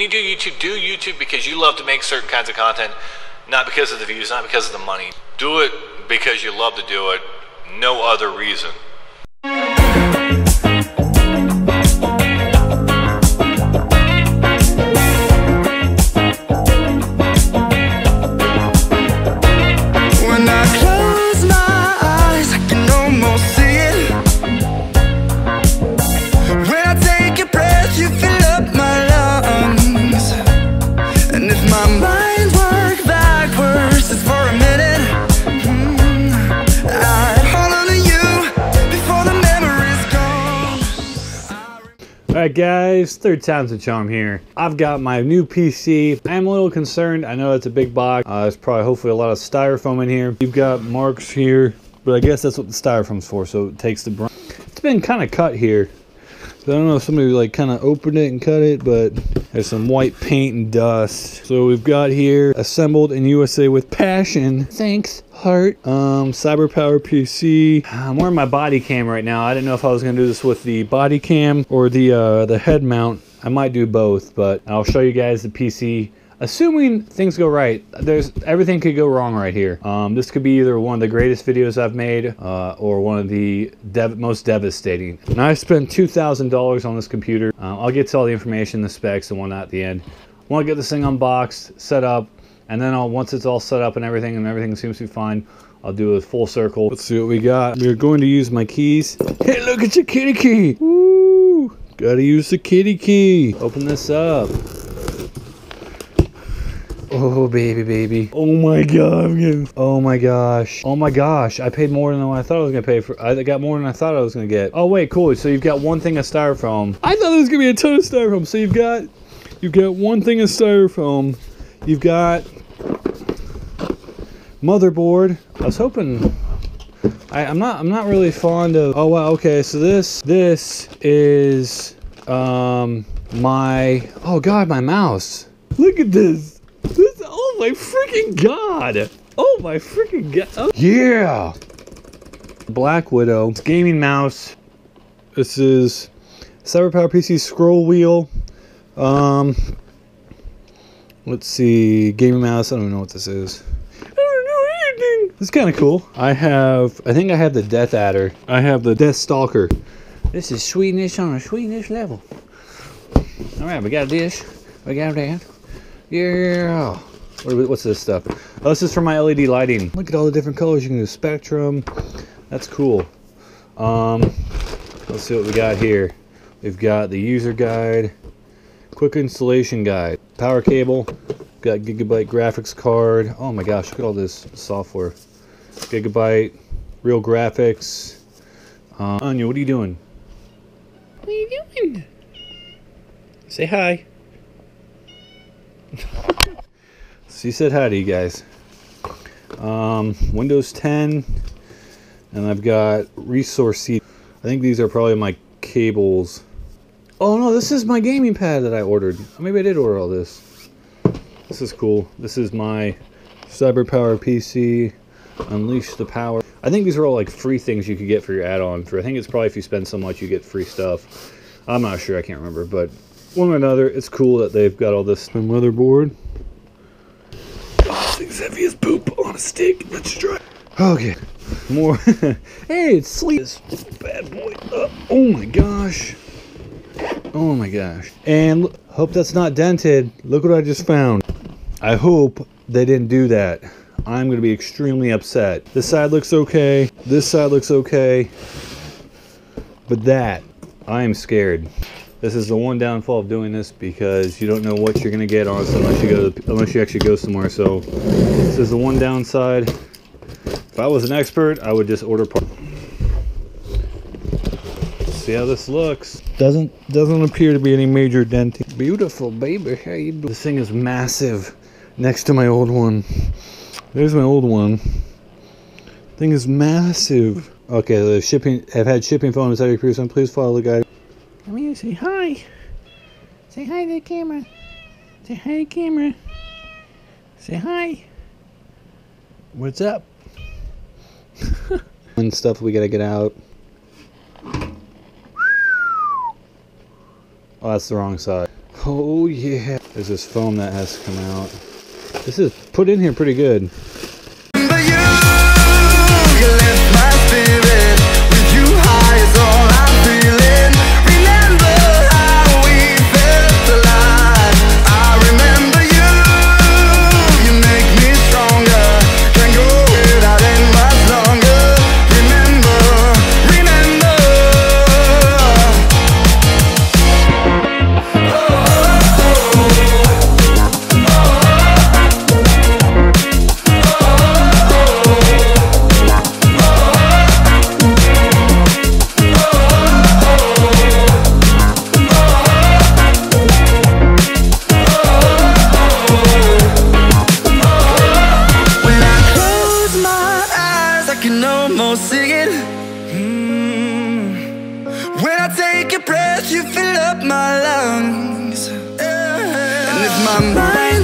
When you do YouTube, do YouTube because you love to make certain kinds of content, not because of the views, not because of the money. Do it because you love to do it, no other reason. Alright guys, third time's a charm here. I've got my new PC. I'm a little concerned. I know it's a big box. Uh, there's probably hopefully a lot of styrofoam in here. You've got marks here, but I guess that's what the styrofoam's for, so it takes the brunt. It's been kind of cut here. So I don't know if somebody like kind of opened it and cut it, but there's some white paint and dust. So we've got here assembled in USA with passion. Thanks, heart. Um, Cyber Power PC. I'm wearing my body cam right now. I didn't know if I was gonna do this with the body cam or the uh, the head mount. I might do both, but I'll show you guys the PC. Assuming things go right, there's everything could go wrong right here. Um, this could be either one of the greatest videos I've made uh, or one of the dev- most devastating. And I spent two thousand dollars on this computer. Uh, I'll get to all the information, the specs, and whatnot at the end. Want to get this thing unboxed, set up, and then I'll once it's all set up and everything, and everything seems to be fine. I'll do a full circle. Let's see what we got. We're going to use my keys. Hey, look, it's a kitty key. Woo! Gotta use the kitty key. Open this up. Oh baby, baby. Oh my god, getting. Oh my gosh. Oh my gosh. I paid more than I thought I was gonna pay for. I got more than I thought I was gonna get. Oh wait, cool. So you've got one thing of styrofoam. I thought there was gonna be a ton of styrofoam. So you've got, you've got one thing of styrofoam. You've got motherboard. I was hoping. I, I'm not. I'm not really fond of. Oh wow. Okay. So this. This is um my. Oh god, my mouse. Look at this. This. Oh my freaking god. Oh my freaking god. Oh, yeah. Black Widow. It's gaming mouse. This is CyberPower PC scroll wheel. Um. Let's see. Gaming mouse. I don't know what this is. I don't know anything. It's kind of cool. I have. I think I have the Death Adder. I have the Death Stalker. This is sweetness on a sweetness level. All right, we got this. We got that. Yeah. What, what's this stuff? Oh, this is for my LED lighting. Look at all the different colors. You can do spectrum. That's cool. Um, let's see what we got here. We've got the user guide, quick installation guide, power cable, got gigabyte graphics card. Oh my gosh, look at all this software. Gigabyte, real graphics. Uh, Anya, what are you doing? What are you doing? Say hi. she said hi to you guys. Um, Windows 10, and I've got resource seat. I think these are probably my cables. Oh no, this is my gaming pad that I ordered. Maybe I did order all this. This is cool. This is my Cyber Power PC. Unleash the power. I think these are all like free things you could get for your add-on. For I think it's probably if you spend so much you get free stuff. I'm not sure. I can't remember, but one or another, it's cool that they've got all this. My motherboard. Oh, thing's heavy as poop on a stick. Let's try. Okay, more. hey, it's sleep. This bad boy. Uh, oh my gosh. Oh my gosh. And hope that's not dented. Look what I just found. I hope they didn't do that. I'm going to be extremely upset. This side looks okay. This side looks okay. But that, I am scared. This is the one downfall of doing this because you don't know what you're going to get on unless you go to, unless you actually go somewhere. So this is the one downside. If I was an expert, I would just order parts. See how this looks. Doesn't doesn't appear to be any major denting. Beautiful baby. How you doing? This thing is massive next to my old one. There's my old one. Thing is massive. Okay, the shipping I've had shipping phone is every person. Please follow the guide. Come here, say hi. Say hi to the camera. Say hi to the camera. Say hi. What's up? and stuff we gotta get out. Oh, that's the wrong side. Oh yeah. There's this foam that has to come out. This is put in here pretty good. My